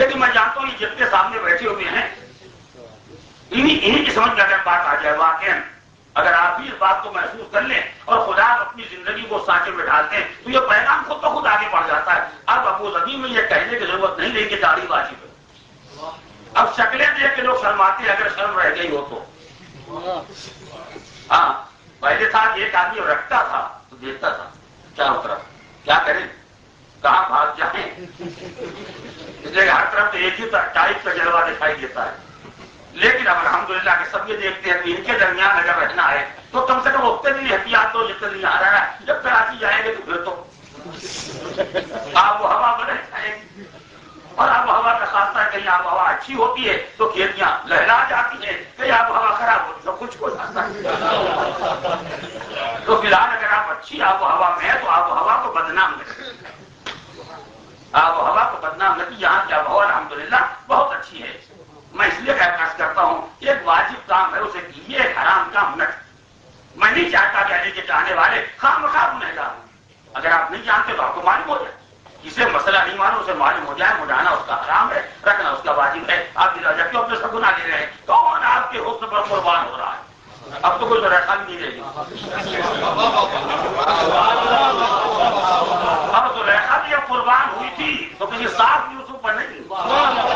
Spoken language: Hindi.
लेकिन मैं जानता हूँ जितने सामने बैठे हुए हैं, इन्हीं इन्हीं की समझ में अगर बात आ जाए, वाकई, अगर आप भी इस बात को महसूस कर लें और खुदा अपनी ज़िंदगी को सांचे में डालते हैं तो ये पैगाम खुद तो खुद आगे बढ़ जाता है। अब अबू जबी में ये कहने की ज़रूरत नहीं रही कि दाढ़ी वाजिब है अब शक्लें देख के लोग शर्माते अगर शर्म रह गई हो तो। हाँ पहले था एक आदमी रखता था तो देखता था, चारों तरफ़। क्या करें? कहा जाए। इसलिए हर तरफ़ तो एक ही टाइप का जलवा दिखाई देता है। लेकिन अब अलहमदुल्ला के सब ये देखते हैं कि इनके दरमियान अगर रहना है तो कम से कम उतने दिन एहतियात तो जितने दिन आ रहा है। जब कराची जाएँगे तो फिर तो आप हवा बने और आब हवा का खासा है कहीं आब हवा अच्छी होती है तो खेतियाँ लहरा जाती है, कहीं आब हवा खराब होती है तो कुछ हो जाता तो फ़िलहाल अगर आप अच्छी आब हवा में है तो आब हवा को बदनाम नहीं आब हवा को बदनाम नहीं यहाँ की आबहवा अलहमदुल्ला बहुत अच्छी है। मैं इसलिए कहना करता हूँ एक वाजिब काम है उसे कीजिए एक हराम काम न मैं नहीं चाहता कि अली के चाहने वाले खाम खा गुनहगार अगर आप नहीं जानते तो आपको मालूम हो जाए। जिसे मसला नहीं मानो उसे मालूम हो जाए। मुझाना उसका हराम है, रखना उसका वाजिब है। आप दिला क्यों अपने सब गुना ले रहे हैं? कौन आपके हुक्म पर कुर्बान हो रहा है? अब तो कोई रखा भी नहीं रहेगी। जब कुर्बान हुई थी तो मेरे साथ यूसुफ पर नहीं